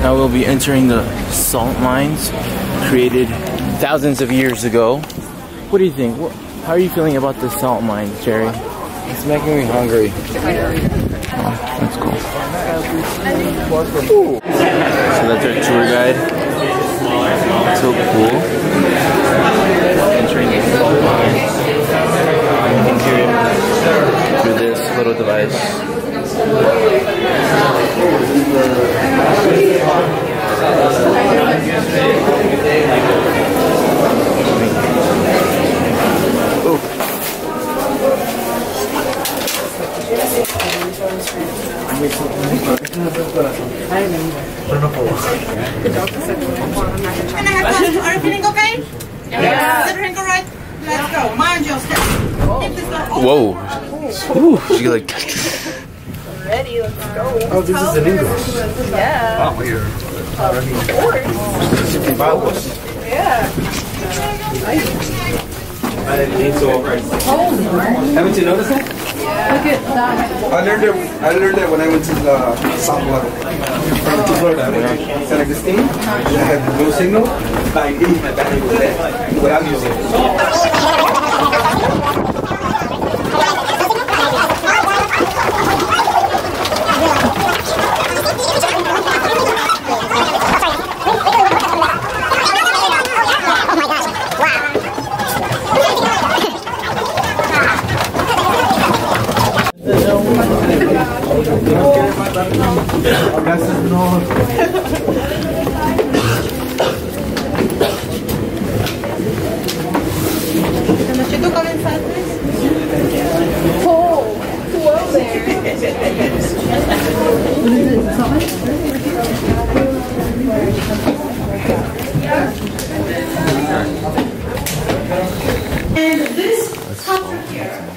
Now we'll be entering the salt mines created thousands of years ago. What do you think? What, how are you feeling about the salt mines, Jerry? It's making me hungry. Oh, that's cool. Ooh. So that's our tour guide. So cool. Entering the salt mines. It through this little device. Can I have fast? Are you feeling okay? Yeah. Is everything all right? Let's go. Mind your step. Keep this door open. Whoa. Ooh, she like. Ready, let's go. Oh, this is in English. Yeah. Oh, here. Yeah. I didn't need so right. Haven't you noticed that? Look at that. I learned that. I learned that when I went to the South Florida. To Florida, when I set like this thing, and I had no signal. I immediately my battery was dead without using it. This here,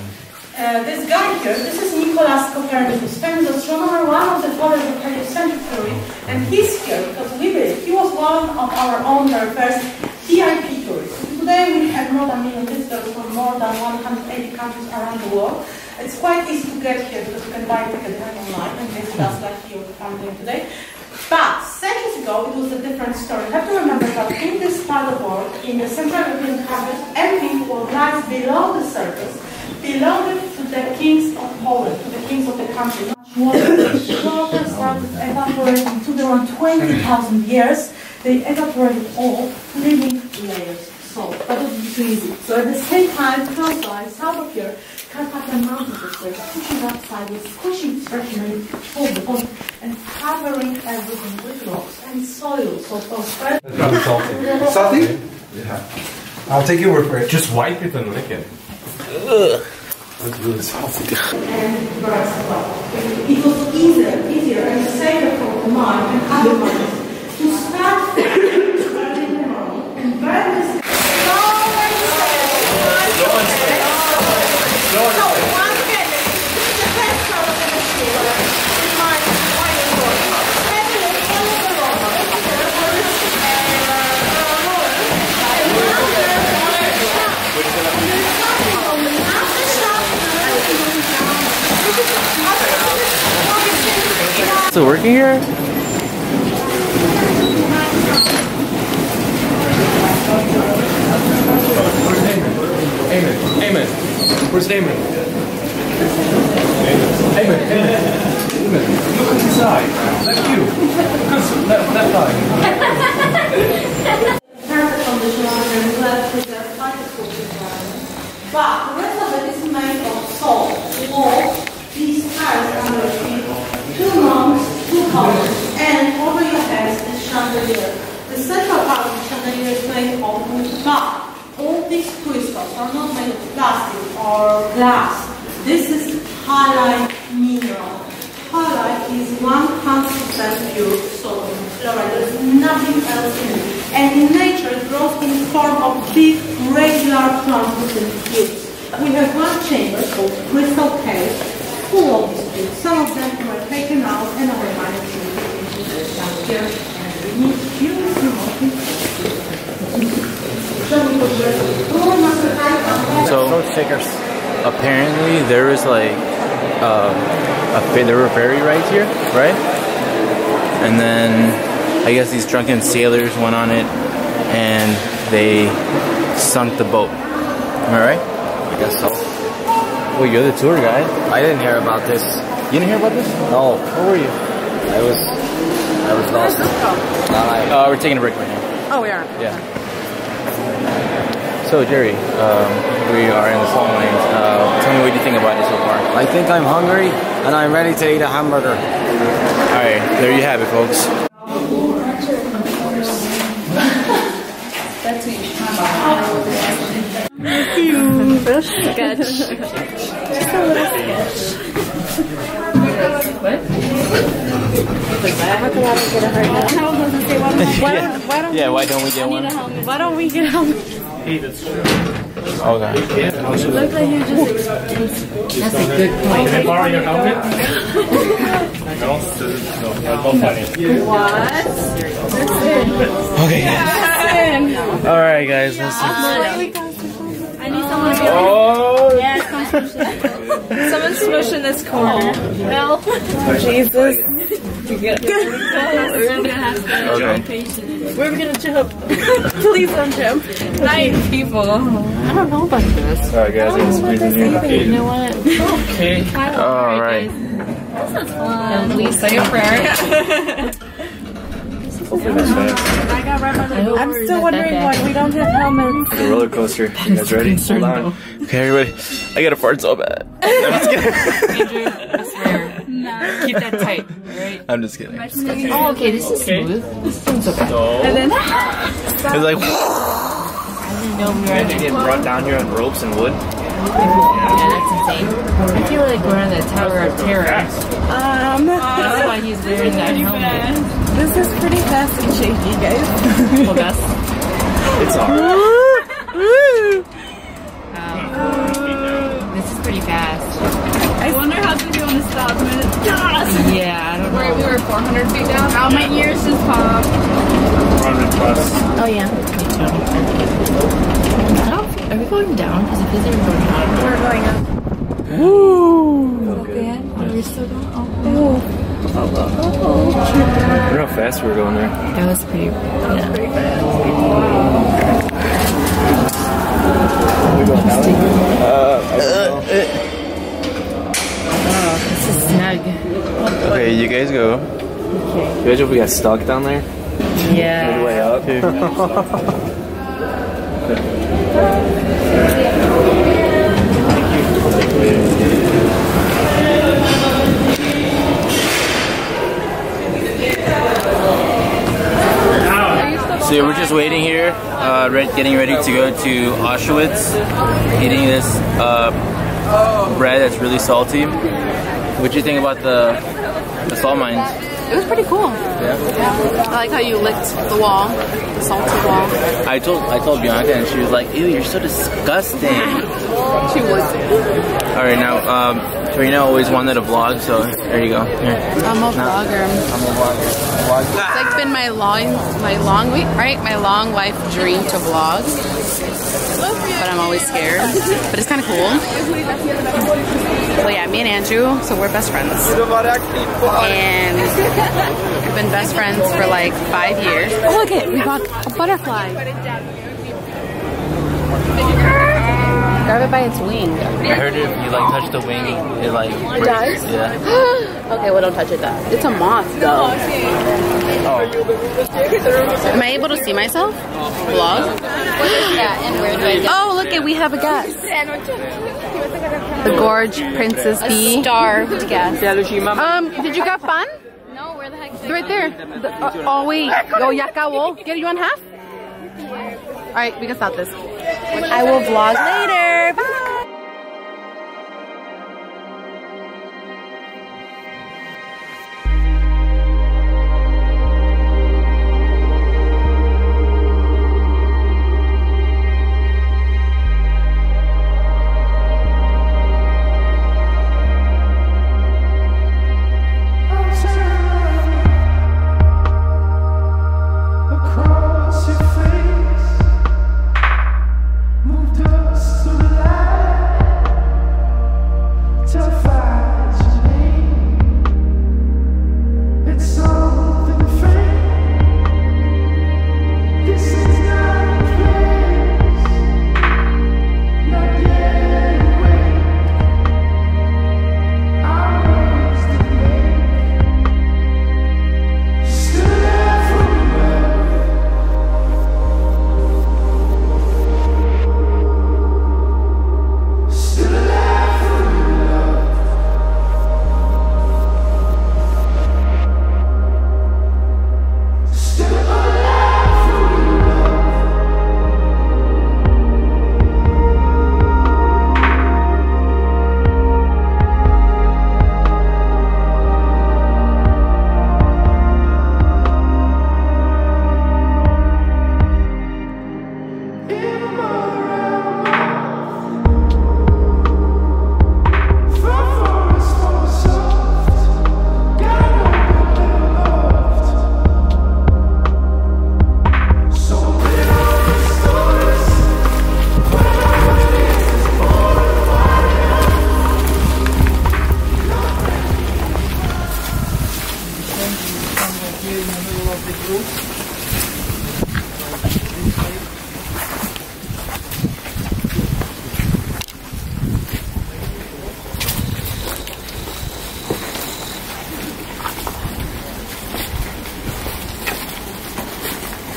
uh, this guy here, this is Nicolas Copernicus, famous astronomer, one of the fathers of heliocentric theory, and he's here because we believe he was one of our own very first VIP tourists. Today we have more than a million visitors from more than 180 countries around the world. It's quite easy to get here because you can buy a ticket online and visit us like you are doing today. But centuries ago, it was a different story. You have to remember that in this part of the world, in the Central European countries, everything was lies below the surface, belonged to the kings of Poland, to the kings of the country. Water water started evaporating to around 20,000 years. They evaporated all, leaving layers. So that was too easy. So at the same time, close by, south of here, Carpathian Mountains was like pushing up sideways, squishing freshly over the bottom, and covering everything with rocks and soil. So for spread salty. Salty? Yeah. I'll take your word for it. Just wipe it and lick it. That's really salty. and birds as well. It was easier, easier and safer for the mine and other mines to start early in the morning and burn this So one minute, this is the best part of the machine. In my mining work. Have a look, follow the roller. There is a roller. And now there's something on the after shot. Still working here? Amen. Amen. Where's Damon? Amen. Amen. Amen. Look inside. That's you. Good. That, that guy. perfect condition and well preserved by the cooked environment. But the rest of it is made of salt, wall, these tiles under your feet, two and over your heads is chandelier. The central part of the chandelier is made of wood, but all these crystals are not made of plastic or glass. This is halite mineral. Halite is 100% pure sodium fluoride. There's nothing else in it. And in nature, it grows in form of big, regular translucent cubes. We have one chamber called crystal cave, full of these cubes. Some of them taken out and our miners down here. And we need few remotely. So apparently there was like uh, a fa- there were fairy rides here, right? And then I guess these drunken sailors went on it and they sunk the boat. Am I right? I guess so. Well, you're the tour guide. I didn't hear about this. You didn't hear about this? No, Where were you? I was, I was lost. Not I. Uh, we're taking a break right now. Oh, we are. Yeah. So Jerry, um, we are in the salt mines. Uh, tell me what you think about it so far. I think I'm hungry and I'm ready to eat a hamburger. All right, there you have it, folks. Sketch. Just a little sketch. Yeah, why don't we get one? Why don't we get home? Okay. Look like you just. That's a good point. Can I borrow your helmet? no, no, no funny. What? Okay, guys. All right, guys. Let's. I need someone to Oh. yeah, come smush it. Someone this corner. Well, Jesus. We're gonna have to Okay. We're gonna jump. Please don't jump. Nine people. I don't know about this. All right, guys. Let's squeeze in here. You know what? Okay. All right. Um, please say a prayer. I'm still wondering why we don't have helmets. The roller coaster. You guys ready? Hold on. Okay, everybody. I got a fart so bad. I'm just kidding. Andrew, I swear. Keep that tight, alright? I'm just kidding. It's Oh, okay, this is smooth. This one's okay. like. I didn't know we were Imagine getting brought down here on ropes and wood. Yeah, that's insane. I feel like we're on the Tower of Terror. Um, That's why he's wearing that helmet. this is pretty fast and shaky, guys. Well, that's It's hard. this is pretty fast. I wonder how to do on the stop minute. Yeah, I don't know. We were 400 feet down. Oh, my ears just popped. 400 plus. Oh yeah. I don't, are we going down? Because it feels like we're going up. We're going up. Ooh! Okay. We're oh, still going up. Oh, oh, Remember how fast we were going there? That was pretty. Yeah. This Okay, you guys go. Okay. You Imagine if we got stuck down there. Yeah. Way up. So we're just waiting here, uh, re- getting ready to go to Auschwitz, eating this uh, bread that's really salty. What do you think about the the salt mine. It was pretty cool. Yeah. I like how you licked the wall, the salty wall. I told I told Bianca and she was like, "Ew, you're so disgusting." She was. All right, now um, Karina always wanted a vlog, so there you go. Here. I'm a vlogger. I'm a vlogger. It's like been my long, my long week, right? My long life dream to vlog. But I'm always scared. But it's kind of cool. Well, yeah, me and Andrew, so we're best friends. And we've been best friends for like five years. Oh, look it, we got a butterfly. Grab it by its wing. I heard if you like touch the wing, it like breaks. does? Yeah. Okay, well, don't touch it though. It's a moth though. Oh. Am I able to see myself? Vlog? Yeah, and where do I Oh, look it, we have a guest. The Gorge Princess Bee. Starved guess. Um, did you got fun? No, where the heck is Right there. The- uh, oh wait. Oh, ya acabó. Get you on half? All right, we can stop this. I will vlog later. Bye. here in the middle of the group.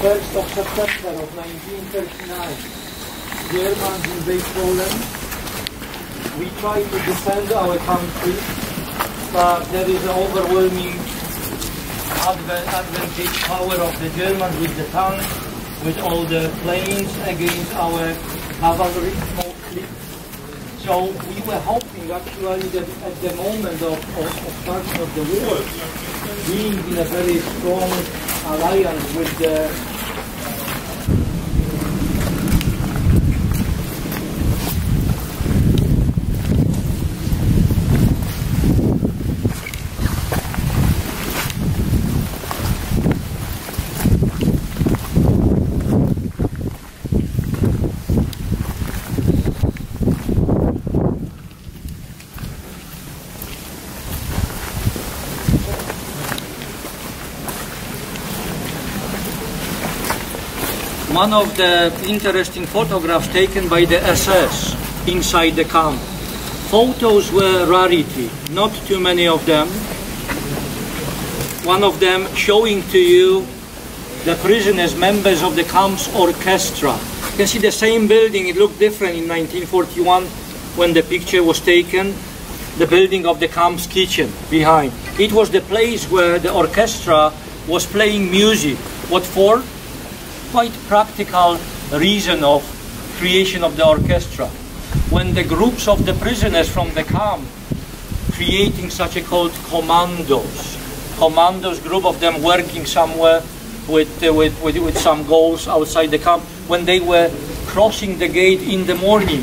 First of September of 1939, Germans invade Poland. We try to defend our country, but there is an overwhelming advantage power of the Germans with the tanks, with all the planes against our cavalry mostly. So we were hoping actually that at the moment of, of, of starting of the war, being in a very strong alliance with the one of the interesting photographs taken by the SS inside the camp. Photos were rarity, not too many of them. One of them showing to you the prisoners, members of the camp's orchestra. You can see the same building, it looked different in 1941 when the picture was taken. The building of the camp's kitchen behind. It was the place where the orchestra was playing music. What for? Quite practical reason of creation of the orchestra. When the groups of the prisoners from the camp creating such a called commandos, commandos group of them working somewhere with, uh, with, with, with some goals outside the camp, when they were crossing the gate in the morning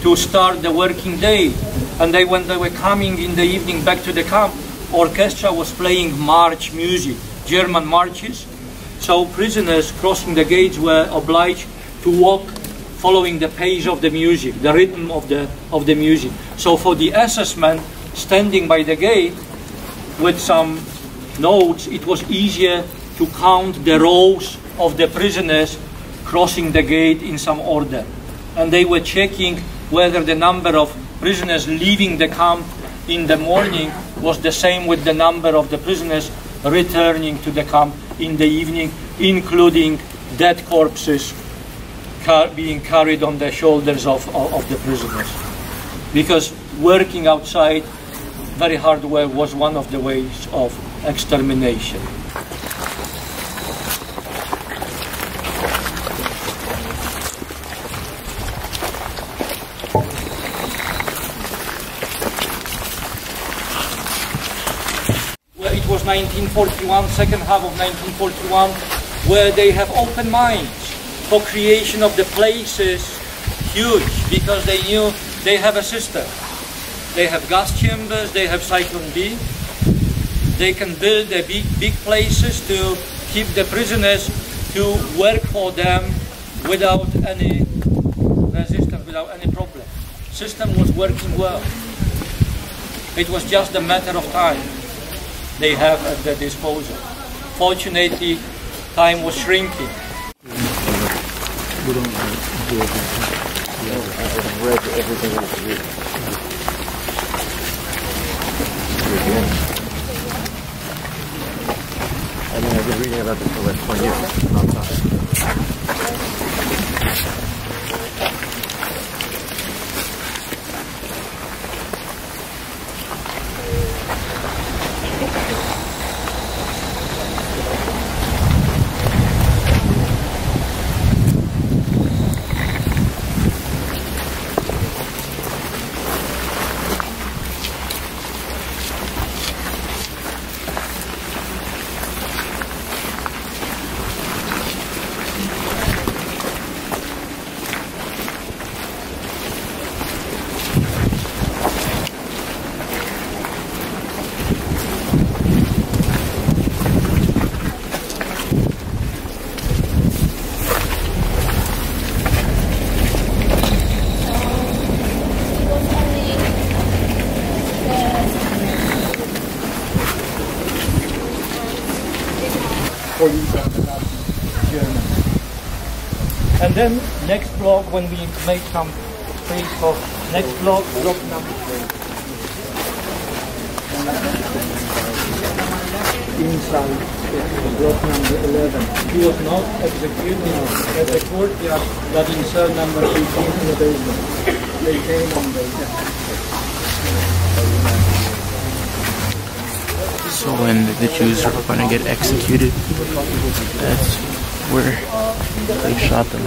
to start the working day, and they when they were coming in the evening back to the camp, orchestra was playing march music, German marches, so prisoners crossing the gates were obliged to walk following the pace of the music, the rhythm of the, of the music. So for the SS men standing by the gate with some notes, it was easier to count the rows of the prisoners crossing the gate in some order. And they were checking whether the number of prisoners leaving the camp in the morning was the same with the number of the prisoners returning to the camp in the evening, including dead corpses car- being carried on the shoulders of, of, of the prisoners. Because working outside, very hard work was one of the ways of extermination. 1941, second half of 1941, where they have open minds for creation of the places huge because they knew they have a system. They have gas chambers, they have Zyklon B. They can build a big, big places to keep the prisoners to work for them without any resistance, without any problem. System was working well. It was just a matter of time they have at their disposal. Fortunately, time was shrinking. I mean, I've been reading about this for like 20 years. And then next block, when we make some space for next block, block number three. inside block number 11. He was not executed at the courtyard, but in cell number 18 in the basement. They came on the So when the Jews are going to get executed, that's where they shot them.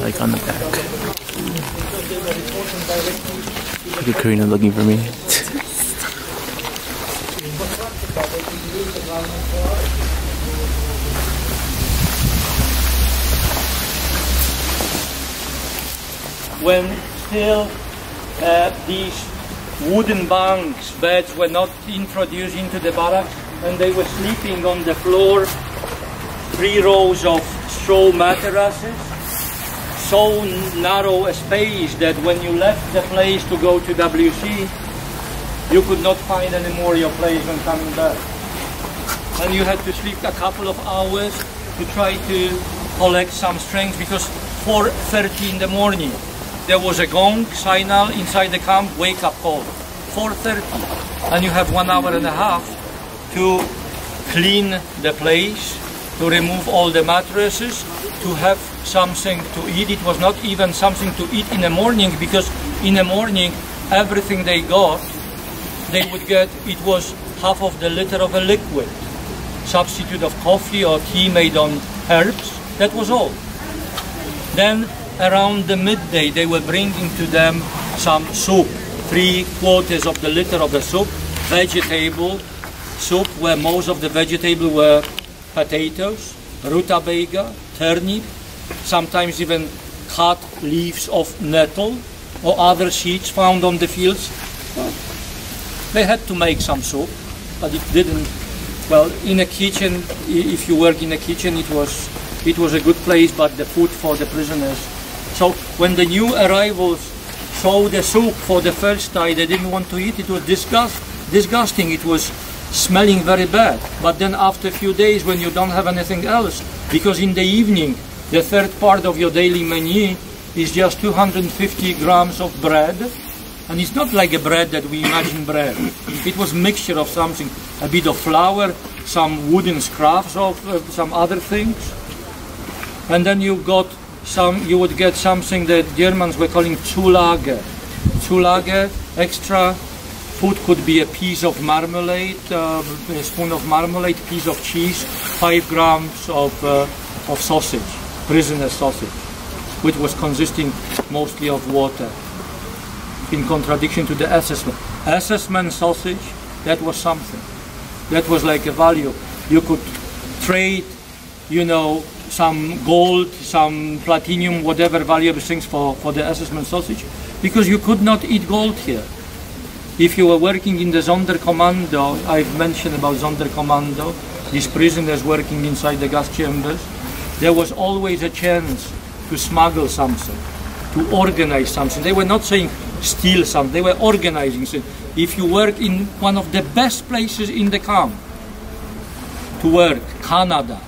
Like on the back. Look at Karina looking for me. when still uh, these wooden bunks, beds were not introduced into the barracks and they were sleeping on the floor, three rows of straw mattresses, so narrow a space that when you left the place to go to WC, you could not find any more your place when coming back. And you had to sleep a couple of hours to try to collect some strength because 4.30 in the morning there was a gong signal inside the camp, wake up call. 4.30. And you have one hour and a half to clean the place, to remove all the mattresses, to have something to eat. It was not even something to eat in the morning because in the morning everything they got, they would get, it was half of the liter of a liquid. Substitute of coffee or tea made on herbs. That was all. Then around the midday they were bringing to them some soup, three quarters of the liter of the soup, vegetable soup where most of the vegetable were potatoes, rutabaga, turnip, sometimes even cut leaves of nettle or other seeds found on the fields. They had to make some soup, but it didn't. Well, in a kitchen, if you work in a kitchen, it was it was a good place, but the food for the prisoners so when the new arrivals saw the soup for the first time, they didn't want to eat. It was disgust, disgusting. It was smelling very bad. But then after a few days, when you don't have anything else, because in the evening, the third part of your daily menu is just 250 grams of bread. And it's not like a bread that we imagine bread. It was mixture of something, a bit of flour, some wooden scraps of uh, some other things. And then you got some you would get something that Germans were calling Zulage. Zulage, extra food could be a piece of marmalade, uh, a spoon of marmalade, piece of cheese, five grams of, uh, of sausage, prisoner sausage, which was consisting mostly of water. In contradiction to the SS men. Assessment sausage, that was something. That was like a value. You could trade, you know, some gold, some platinum, whatever valuable things for, for the SS men sausage, because you could not eat gold here. If you were working in the Sonderkommando, I've mentioned about Sonderkommando, these prisoners working inside the gas chambers, there was always a chance to smuggle something, to organize something. They were not saying steal something, they were organizing something. If you work in one of the best places in the camp to work, Canada,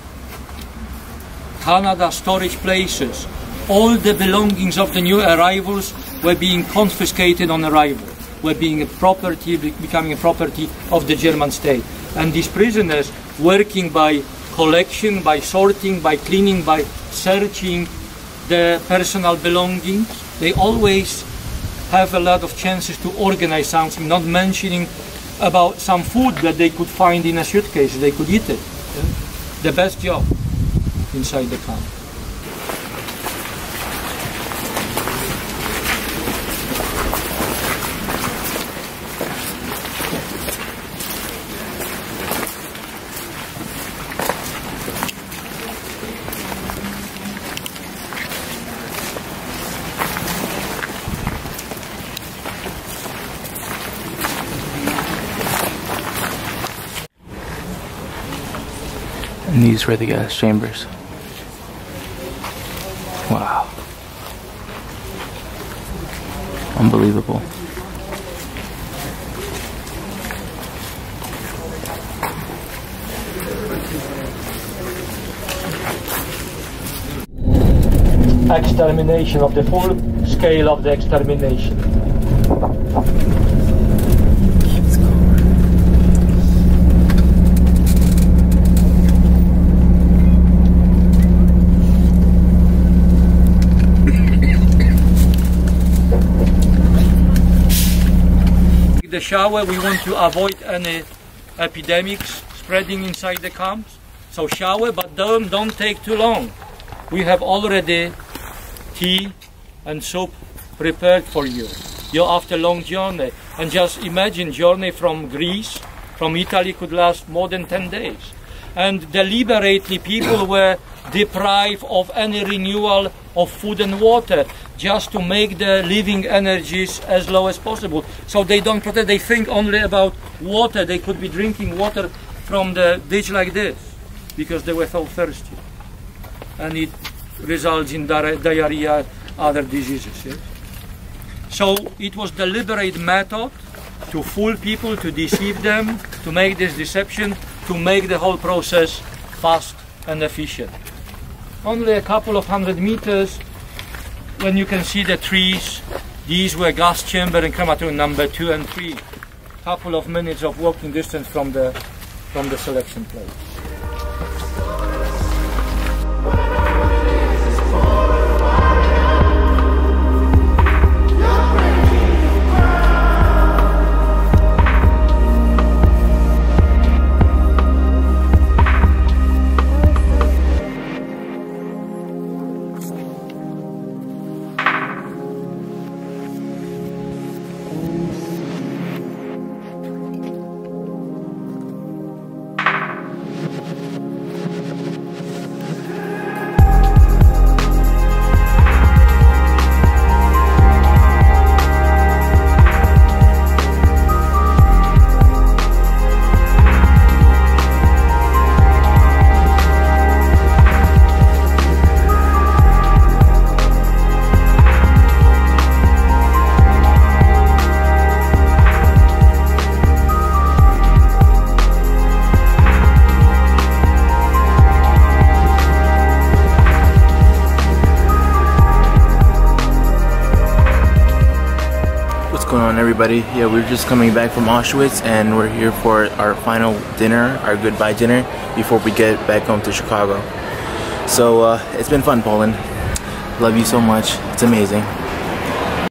Canada storage places, all the belongings of the new arrivals were being confiscated on arrival, were being a property, becoming a property of the German state. And these prisoners, working by collection, by sorting, by cleaning, by searching the personal belongings, they always have a lot of chances to organize something, not mentioning about some food that they could find in a suitcase, they could eat it. The best job inside the camp. These were the gas chambers. Wow. Unbelievable. Extermination of the full scale of the extermination. Shower. We want to avoid any epidemics spreading inside the camps. So shower, but don't, don't take too long. We have already tea and soup prepared for you. You're after long journey. And just imagine journey from Greece, from Italy could last more than 10 days. And deliberately people were deprived of any renewal of food and water just to make the living energies as low as possible. So they don't protect, they think only about water. They could be drinking water from the ditch like this because they were so thirsty. And it results in di- diarrhea, other diseases. Yes? So it was deliberate method to fool people, to deceive them, to make this deception, to make the whole process fast and efficient. Only a couple of hundred meters, when you can see the trees, these were gas chamber and crematorium number two and three. Couple of minutes of walking distance from the from the selection place. Everybody? Yeah, we're just coming back from Auschwitz, and we're here for our final dinner, our goodbye dinner, before we get back home to Chicago. So uh, it's been fun, Poland. Love you so much. It's amazing.